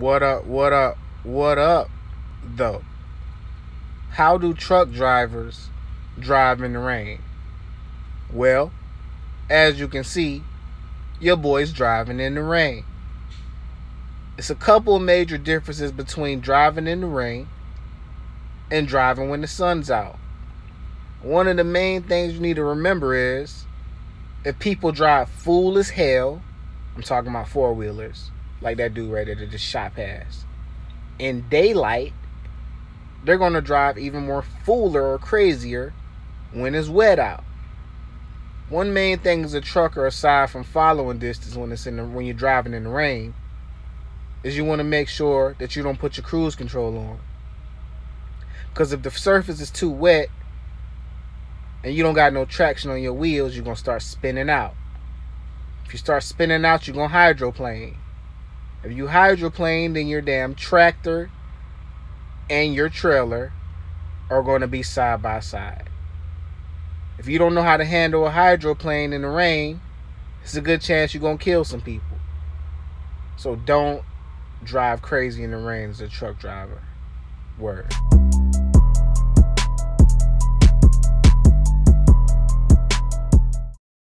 What up, what up, what up, though? How do truck drivers drive in the rain? Well, as you can see, your boy's driving in the rain. It's a couple of major differences between driving in the rain and driving when the sun's out. One of the main things you need to remember is if people drive fool as hell, I'm talking about four wheelers, like that dude right there that just shot past. In daylight, they're going to drive even more fooler or crazier when it's wet out. One main thing as a trucker, aside from following distance when it's in the, when you're driving in the rain, is you want to make sure that you don't put your cruise control on. Because if the surface is too wet and you don't got no traction on your wheels, you're gonna start spinning out. If you start spinning out, you're gonna hydroplane. If you hydroplane, then your damn tractor and your trailer are going to be side by side. If you don't know how to handle a hydroplane in the rain, it's a good chance you're going to kill some people. So don't drive crazy in the rain as a truck driver. Word.